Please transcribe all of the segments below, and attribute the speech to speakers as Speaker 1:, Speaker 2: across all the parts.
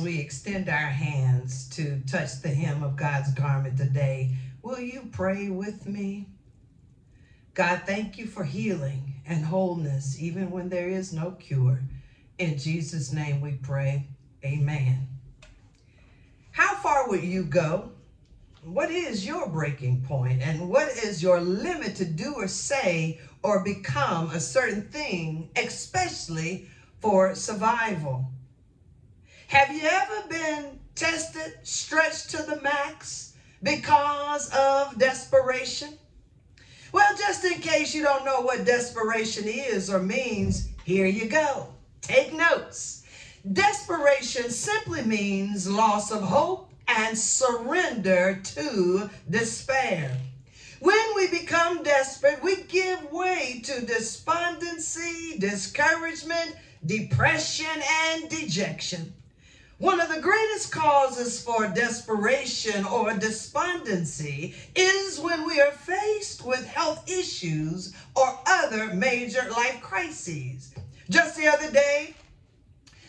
Speaker 1: as we extend our hands to touch the hem of God's garment today, will you pray with me? God, thank you for healing and wholeness, even when there is no cure. In Jesus' name we pray. Amen. How far would you go? What is your breaking point? And what is your limit to do or say or become a certain thing, especially for survival? Have you ever been tested, stretched to the max because of desperation? Well, just in case you don't know what desperation is or means, here you go. Take notes. Desperation simply means loss of hope and surrender to despair. When we become desperate, we give way to despondency, discouragement, depression, and dejection. One of the greatest causes for desperation or despondency is when we are faced with health issues or other major life crises. Just the other day,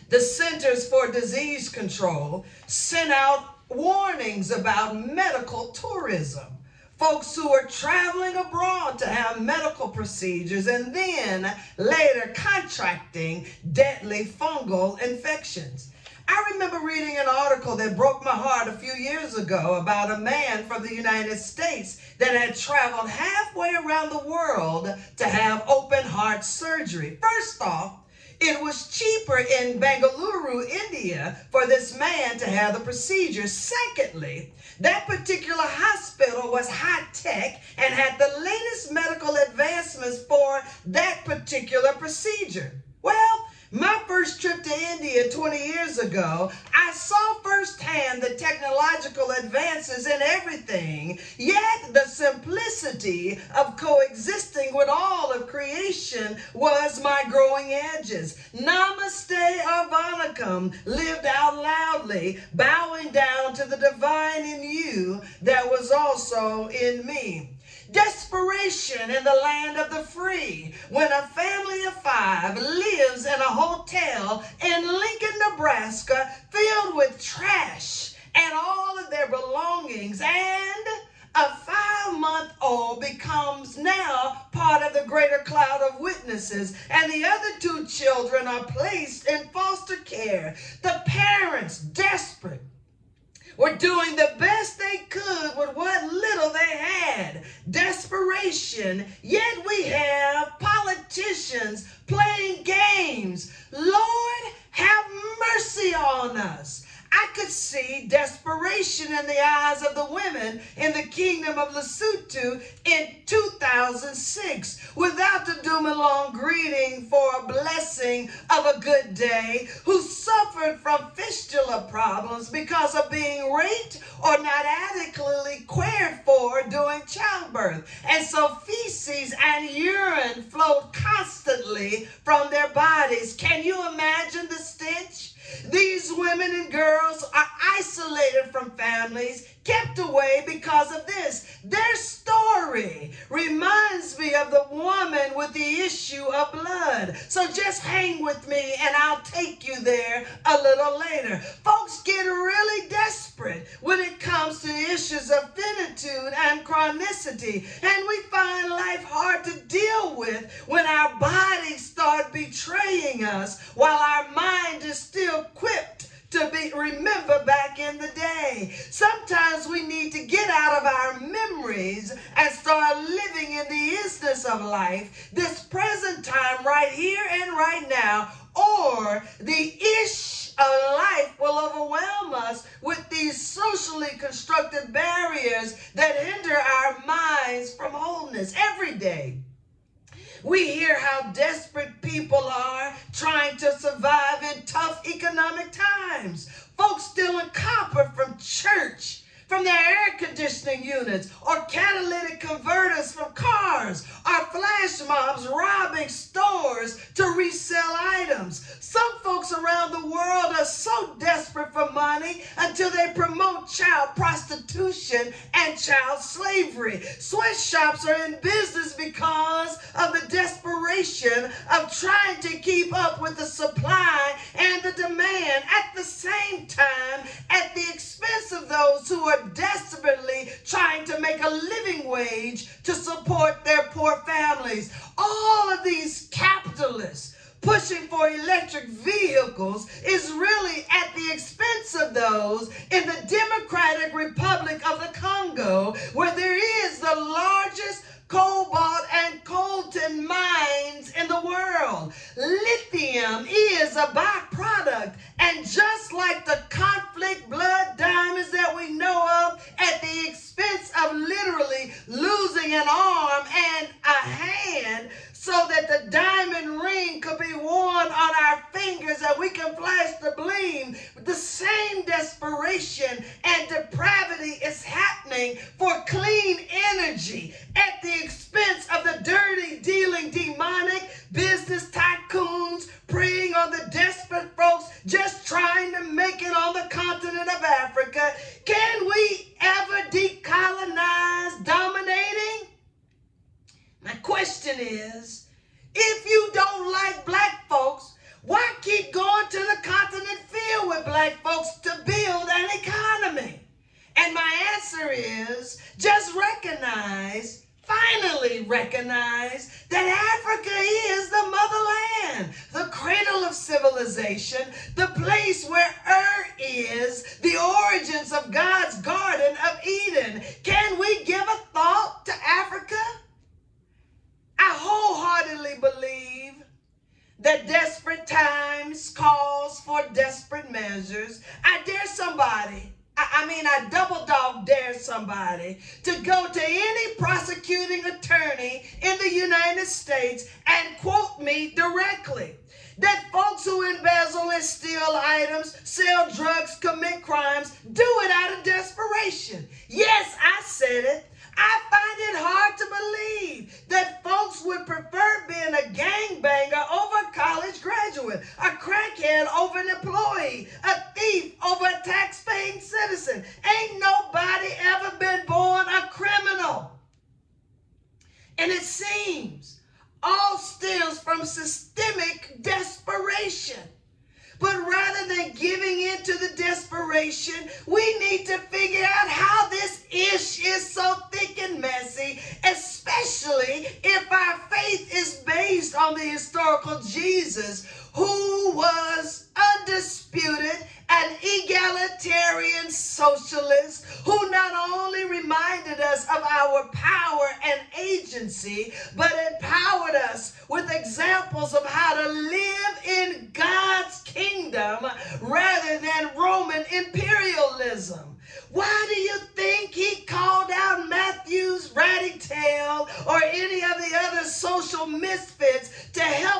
Speaker 1: the Centers for Disease Control sent out warnings about medical tourism. Folks who are traveling abroad to have medical procedures and then later contracting deadly fungal infections. I remember reading an article that broke my heart a few years ago about a man from the United States that had traveled halfway around the world to have open heart surgery. First off, it was cheaper in Bangalore, India, for this man to have the procedure. Secondly, that particular hospital was high tech and had the latest medical advancements for that particular procedure. Well, my first trip to India 20 years ago, I saw firsthand the technological advances in everything, yet the simplicity of coexisting with all of creation was my growing edges. Namaste Arvanakam lived out loudly, bowing down to the divine in you that was also in me desperation in the land of the free when a family of five lives in a hotel in Lincoln, Nebraska, filled with trash and all of their belongings. And a five month old becomes now part of the greater cloud of witnesses, and the other two children are placed in foster care. The parents, desperate, were doing the best they could with what little they had. Desperation. Yet we have politicians playing games. Lord, have mercy on us. I could see desperation in the eyes of the women in the kingdom of Lesotho in 2006 without the doom and long greeting for a blessing of a good day who suffered from fistula problems because of being raped or not adequately cared for during childbirth. And so feces and urine flowed constantly from their bodies. Can you imagine the stench? These women and girls are isolated from families, kept away because of this. Their story reminds me of the woman with the issue of blood. So just hang with me and I'll take you there a little later. Folks get really desperate when it comes to issues of finitude and chronicity. And we find life hard to deal with when our bodies start betraying us while our remember back in the day. Sometimes we need to get out of our memories and start living in the instance of life, this present time right here and right now, or the ish of life will overwhelm us with these socially constructed barriers that hinder our minds from wholeness every day. We hear how desperate people are trying to survive in tough economic times. Folks stealing copper from church from their air conditioning units or catalytic converters from cars or flash mobs robbing stores to resell items. Some folks around the world are so desperate for money until they promote child prostitution and child slavery. Sweatshops are in business because of the desperation of trying to keep up with the supply and the demand at the same time at the expense of those who are desperately trying to make a living wage to support their poor families. All of these capitalists pushing for electric vehicles is really at the expense of those in the Democratic Republic of the Congo, where there is the largest cobalt and coltan mines in the world. Lithium is a byproduct, and just like the conflict blood diamonds that we know of, at the expense of literally losing an arm and a hand, so that the diamond ring could be worn on our fingers and we can flash the gleam. The same desperation and depravity is happening for clean energy at the expense of the dirty dealing demonic business tycoons preying on the desperate folks just trying to make it on the continent of Africa. Can we ever decolonize dominating? My question is, if you don't like black folks, why keep going to the continent filled with black folks to build an economy? And my answer is just recognize, finally recognize that Africa is the motherland, the cradle of civilization, the place where Ur is, the origins of God's Garden of Eden. Can we give a thought to Africa? I wholeheartedly believe that desperate times calls for desperate measures. I dare somebody, I, I mean, I double dog dare somebody to go to any prosecuting attorney in the United States and quote me directly that folks who embezzle and steal items, sell drugs, commit crimes, do it out of desperation. Yes, I said it. I find it hard to believe that folks would prefer being a gangbanger over a college graduate, a crackhead over an employee, a thief over a tax-paying citizen. Ain't nobody ever been born a criminal. And it seems all stems from systemic desperation. But rather than giving in to the desperation, we need to figure out how this ish is so thick and messy, especially if our faith is based on the historical Jesus who was undisputed an egalitarian socialist who not only reminded us of our power and agency, but empowered us with examples of how to live in God's kingdom rather than Roman imperialism. Why do you think he called out Matthew's ratty tail or any of the other social misfits to help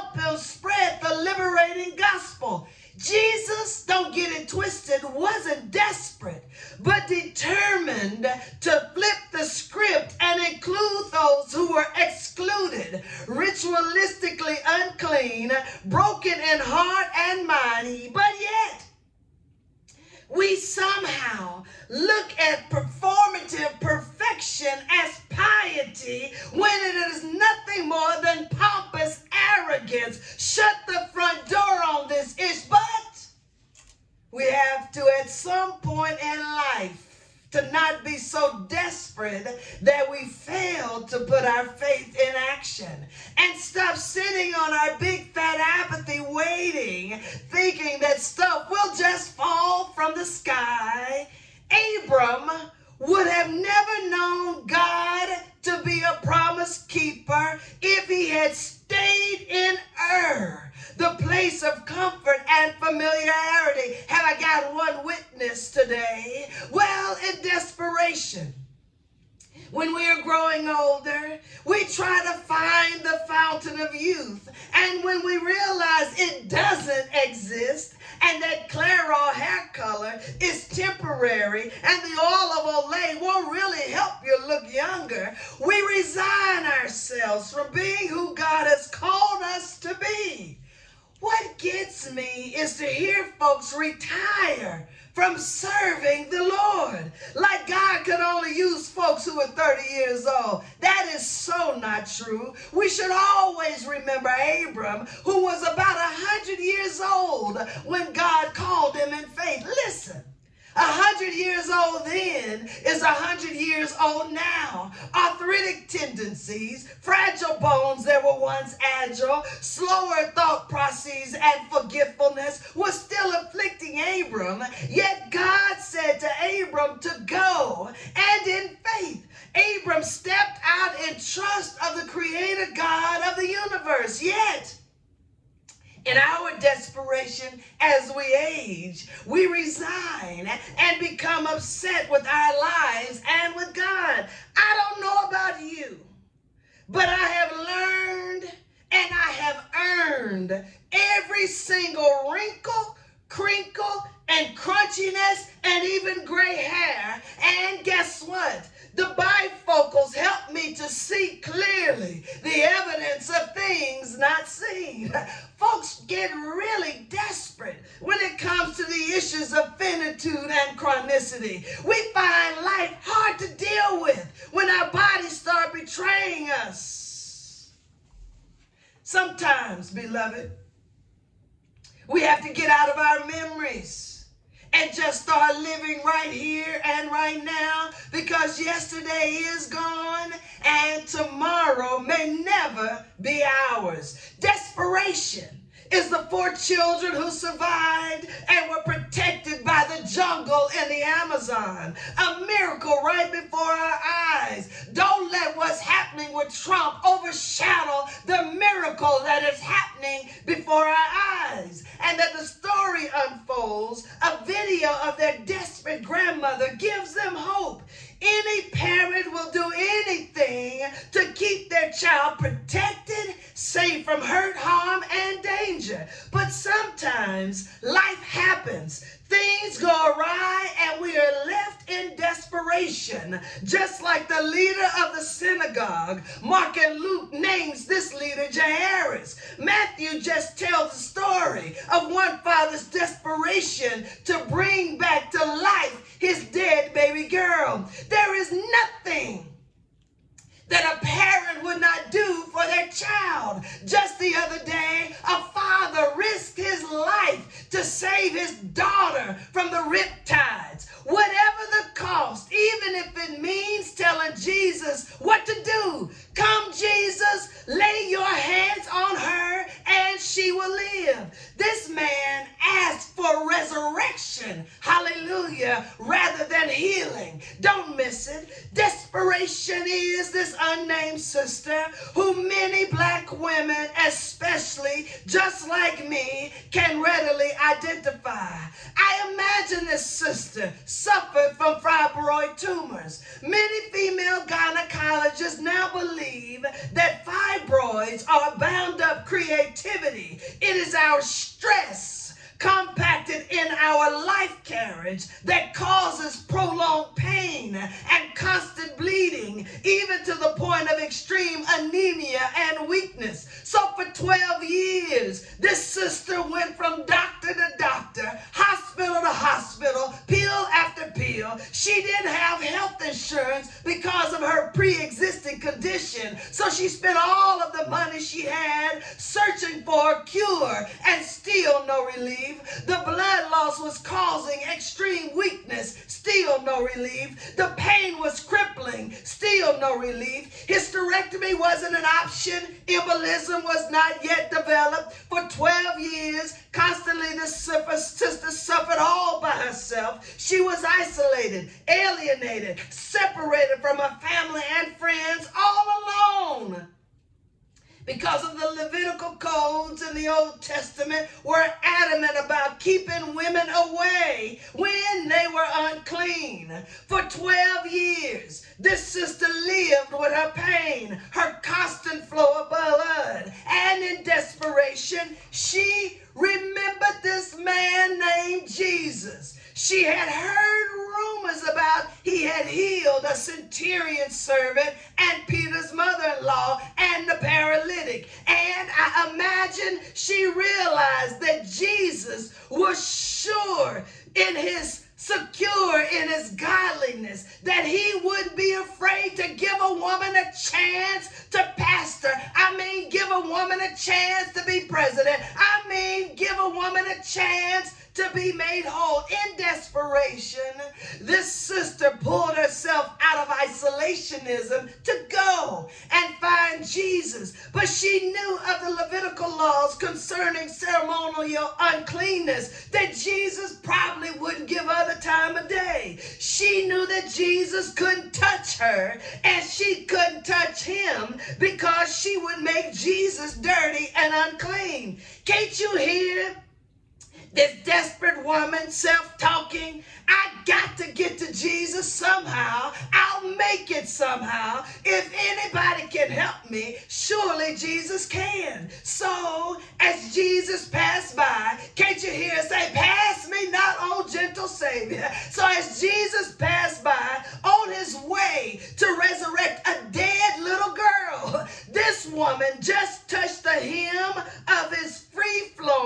Speaker 1: action and stop sitting on our big fat apathy waiting, thinking that stuff will just fall from the sky. Abram would have never known God to be a promise keeper if he had stayed in Ur the place of comfort and familiarity. Have I got one witness today? Well, in desperation. When we are growing older, we try to find the fountain of youth. And when we realize it doesn't exist, and that Clairol hair color is temporary, and the oil of Olay won't really help you look younger, we resign ourselves from being who God has called us to be. What gets me is to hear folks retire from serving the Lord. Like God could only use folks who are 30 years old. That is so not true. We should always remember Abram, who was about 100 years old when God called him in faith. Listen. A hundred years old then is a hundred years old now. Arthritic tendencies, fragile bones that were once agile, slower thought processes, and forgetfulness was still afflicting Abram. Yet God said to Abram to go, and in faith, Abram stepped out in trust of the Creator God of the universe. Yet, in our desperation as we age, we resign and become upset with our lives and with God. I don't know about you, but I have learned and I have earned every single wrinkle, crinkle, and crunchiness, and even gray hair. And guess what? The bifocals help me to see clearly the evidence of things not seen. Folks get really desperate when it comes to the issues of finitude and chronicity. We find life hard to deal with when our bodies start betraying us. Sometimes, beloved, we have to get out of our memories and just start living right here and right now because yesterday is gone and tomorrow may never be ours. Desperation is the four children who survived and were protected by the jungle in the Amazon. A miracle right before our eyes. Don't let what's happening with Trump overshadow the miracle that is happening before our eyes. And that the story a video of their desperate grandmother gives them hope. The other day, a father risked his life to save his daughter from the riptides. Whatever the cost, even if it means telling Jesus what to do. Come, Jesus, lay your hands on her and she will live. This man asked for resurrection, hallelujah, rather than healing. Don't miss it. Desperation is this unnamed sister who women, especially just like me, can readily identify. I imagine this sister suffered from fibroid tumors. Many female gynecologists now believe that fibroids are bound up creativity. It is our stress compacted in our life carriage that causes prolonged pain to the point of extreme anemia and weakness. So for 12 years, this sister went from doctor to doctor, hospital to hospital, pill after pill. She didn't have health insurance because of her pre-existing condition. So she spent all of the money she had searching for a cure and still no relief. The blood loss was causing extreme weakness, still no relief. The pain was crippling, no relief. Hysterectomy wasn't an option. Embolism was not yet developed. For 12 years, constantly this sister suffered all by herself. She was isolated, alienated, separated from her family and friends, all alone because of the Levitical codes in the Old Testament were adamant about keeping women away when they were unclean. For 12 years, this sister lived with her pain, her constant flow of blood, and in desperation, she remembered this man named Jesus. She had heard rumors about he had healed a centurion servant and Peter's mother in law and the paralytic. And I imagine she realized that Jesus was sure in his secure in his godliness, that he wouldn't be afraid to give a woman a chance to pastor. I mean, give a woman a chance to be president. I mean, give a woman a chance to be made whole. In desperation, this sister pulled herself out of isolationism to go and find Jesus. But she knew of the Levitical laws concerning ceremonial uncleanness that Jesus probably wouldn't give her the time of day. She knew that Jesus couldn't touch her and she couldn't touch him because she would make Jesus dirty and unclean. Can't you hear this desperate woman, self talking. I got to get to Jesus somehow. I'll make it somehow. If anybody can help me, surely Jesus can. So, as Jesus passed by, can't you hear say, Pass me not, oh gentle Savior? So, as Jesus passed by on his way to resurrect a dead little girl, this woman just touched the hem of his free flowing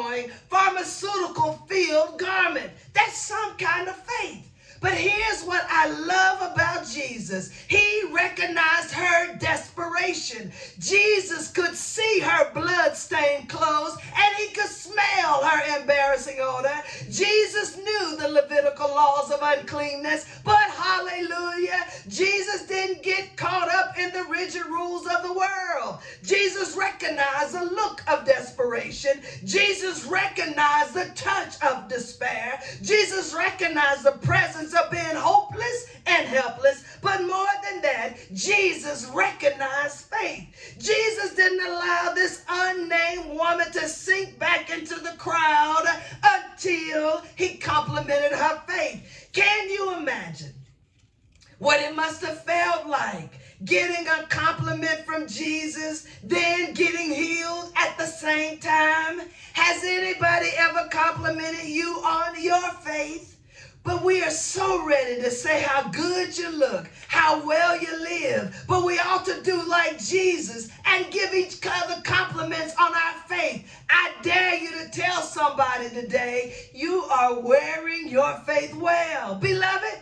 Speaker 1: unnamed woman to sink back into the crowd until he complimented today, you are wearing your faith well. Beloved,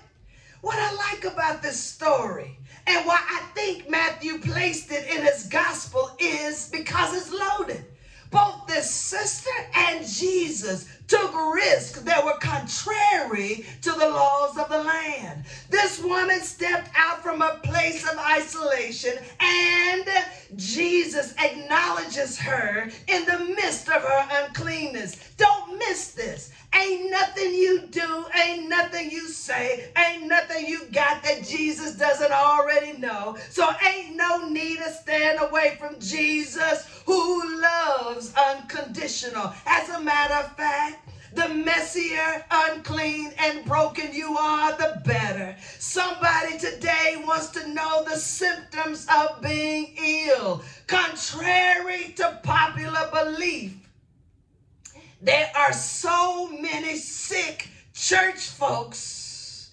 Speaker 1: what I like about this story and why I think Matthew placed it in his gospel is because it's loaded. Both this sister and Jesus took risks that were contrary to the laws of the land. This woman stepped out from a place of isolation and Jesus acknowledges her in the midst of her uncleanness. You say, ain't nothing you got that Jesus doesn't already know. So ain't no need to stand away from Jesus who loves unconditional. As a matter of fact, the messier, unclean, and broken you are, the better. Somebody today wants to know the symptoms of being ill. Contrary to popular belief, there are so many sick church folks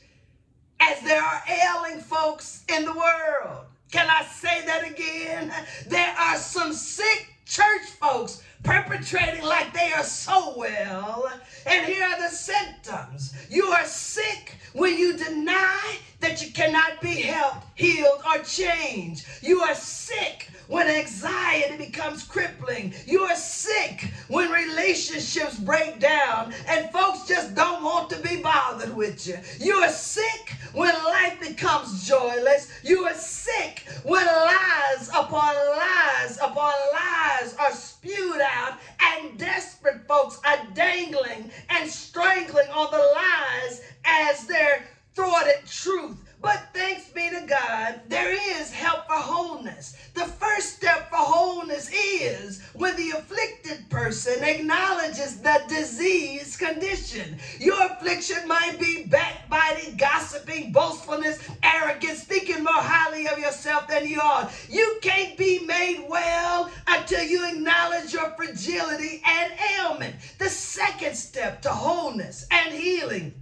Speaker 1: as there are ailing folks in the world. Can I say that again? There are some sick church folks perpetrating like they are so well. And here are the symptoms. You are sick when you deny that you cannot be helped, healed, or changed. You are sick when anxiety becomes crippling. You are sick when relationships break down and folks just don't want to be bothered with you. You are sick when life becomes joyless. You are sick when lies upon lies upon lies are spewed out and desperate folks are dangling and strangling on the lies as their thwarted truth but thanks be to God, there is help for wholeness. The first step for wholeness is when the afflicted person acknowledges the disease condition. Your affliction might be backbiting, gossiping, boastfulness, arrogance, thinking more highly of yourself than you are. You can't be made well until you acknowledge your fragility and ailment. The second step to wholeness and healing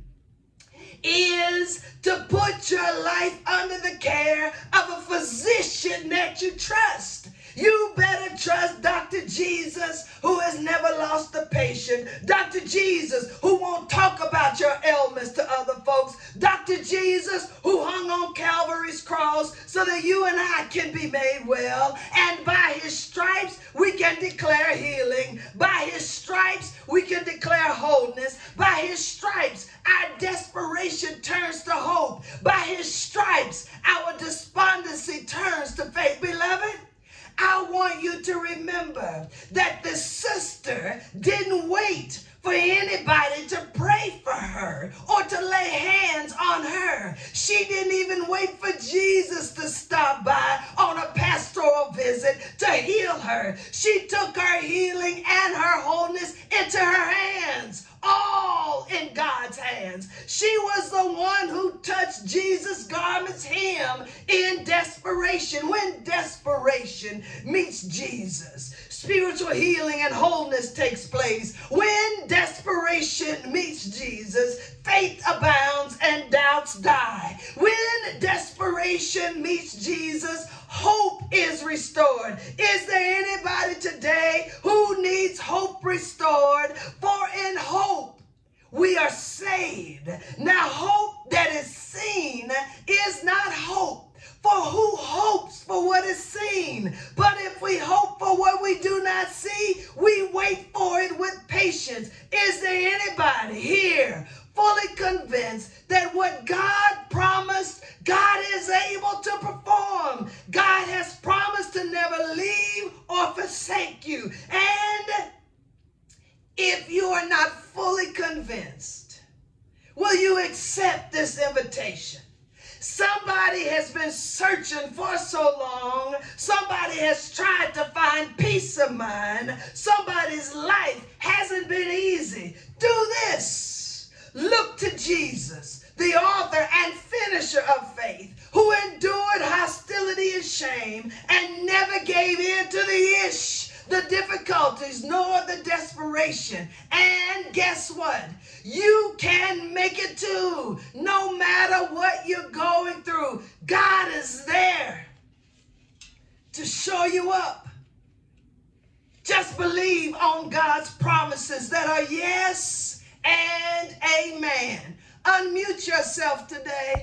Speaker 1: is to put your life under the care of a physician that you trust. You better trust Dr. Jesus, who has never lost a patient. Dr. Jesus, who won't talk about your ailments to other folks. Dr. Jesus, who hung on Calvary's cross so that you and I can be made well. And by his stripes, we can declare healing. By his stripes, we can declare wholeness. By his stripes, our desperation turns to hope. By his stripes, our despondency turns to faith. Beloved, I want you to remember that the sister didn't wait for anybody to pray for her or to lay hands on her. She didn't even wait for Jesus to stop by on a pastoral visit to heal her. She took her healing and her wholeness into her hands all in God's hands. She was the one who touched Jesus' garment's him in desperation. When desperation meets Jesus, spiritual healing and wholeness takes place. When desperation meets Jesus, faith abounds and doubts die. When desperation meets Jesus, hope is restored. Is there anybody today who needs hope restored? For in hope we are Now, long. Somebody has tried to find peace of mind. Somebody's life hasn't been easy. Do this. Look to Jesus, the author and finisher of faith, who endured hostility and shame and never gave in to the ish the difficulties nor the desperation. And guess what? You can make it too. No matter what you're going through, God is there to show you up. Just believe on God's promises that are yes and amen. Unmute yourself today.